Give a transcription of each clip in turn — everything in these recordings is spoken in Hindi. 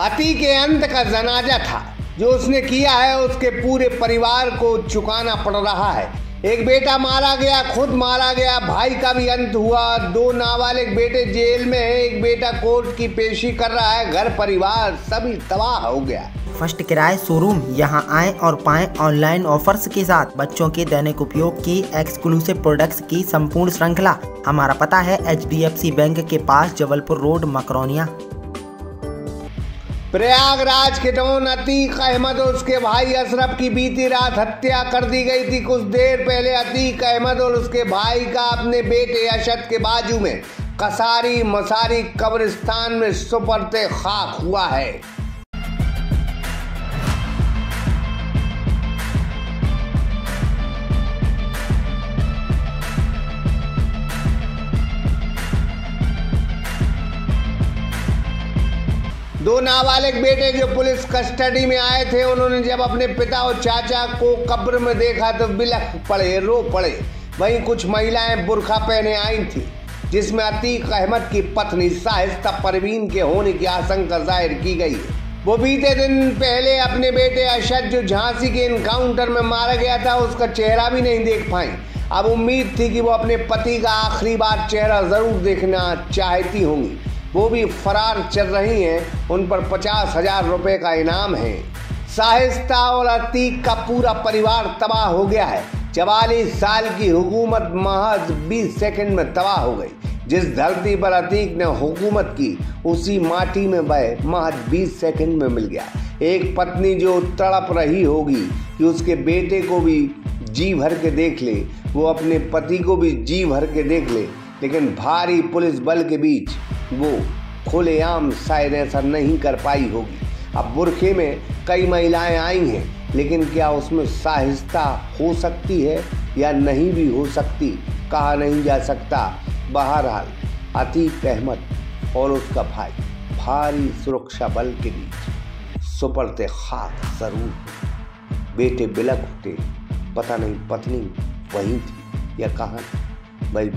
अति के अंत का जनाजा था। जो उसने किया है, उसके पूरे परिवार को चुकाना पड़ रहा है। एक बेटा मारा गया, खुद मारा गया, भाई का भी अंत हुआ। दो नाबालिग बेटे जेल में है, एक बेटा कोर्ट की पेशी कर रहा है, घर परिवार, सभी तबाह हो गया। फ़र्स्ट किराए शोरूम, यहाँ आएँ और पाएँ ऑनलाइन ऑफर्स के साथ। बच्चों के दैनिक उपयोग की एक्सक्लूसिव प्रोडक्ट्स की संपूर्ण श्रृंखला। हमारा पता है एच बैंक के पास जबलपुर रोड, मकरौनिया। प्रयागराज के डॉन अतीक अहमद और उसके भाई अशरफ की बीती रात हत्या कर दी गई थी। कुछ देर पहले अतीक अहमद और उसके भाई का अपने बेटे अशद के बाजू में कसारी मसारी कब्रिस्तान में सुपरते खाक हुआ है। दो नाबालिग बेटे जो पुलिस कस्टडी में आए थे, उन्होंने जब अपने पिता और चाचा को कब्र में देखा तो बिलख पड़े, रो पड़े। वहीं कुछ महिलाएँ बुरखा पहने आई थी, जिसमें अतीक अहमद की पत्नी साहिस्ता परवीन के होने की आशंका ज़ाहिर की गई। है वो बीते दिन पहले अपने बेटे अशद जो झांसी के इनकाउंटर में मारा गया था, उसका चेहरा भी नहीं देख पाई। अब उम्मीद थी कि वो अपने पति का आखिरी बार चेहरा ज़रूर देखना चाहती होंगी। वो भी फरार चल रही हैं, उन पर पचास हज़ार रुपये का इनाम है। साहिस्ता और अतीक का पूरा परिवार तबाह हो गया है। चवालीस साल की हुकूमत महज 20 सेकंड में तबाह हो गई। जिस धरती पर अतीक ने हुकूमत की, उसी माटी में बह महज 20 सेकंड में मिल गया। एक पत्नी जो तड़प रही होगी कि उसके बेटे को भी जी भर के देख ले, वो अपने पति को भी जी भर के देख ले, लेकिन भारी पुलिस बल के बीच वो खुलेआम शायद ऐसा नहीं कर पाई होगी। अब बुरखे में कई महिलाएँ आई हैं, लेकिन क्या उसमें साहिस्ता हो सकती है या नहीं भी हो सकती? कहा नहीं जा सकता। बहरहाल, अतीक अहमद और उसका भाई भारी सुरक्षा बल के बीच सुपरते खाक ज़रूर बेटे बिलक उठे पता नहीं पत्नी वहीं थी या कहाँ वही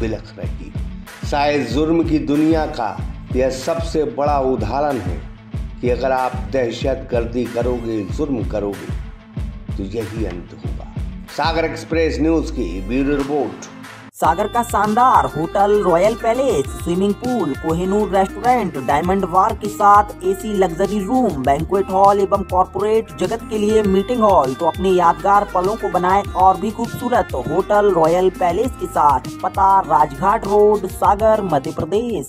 बिलख रही शायद जुर्म की दुनिया का यह सबसे बड़ा उदाहरण है कि अगर आप दहशत गर्दी करोगे, जुर्म करोगे तो यही अंत होगा। सागर एक्सप्रेस न्यूज़ की ब्यूरो रिपोर्ट। सागर का शानदार hotel, royal palace, swimming pool, Kohinoor restaurant, diamond वार के साथ AC, luxury room banquet hall एवं कॉरपोरेट जगत के लिए मीटिंग हॉल तो अपने यादगार पलों को बनाएँ और भी खूबसूरत होटल, रॉयल पैलेस के साथ, पता, राजघाट रोड, सागर, मध्य प्रदेश।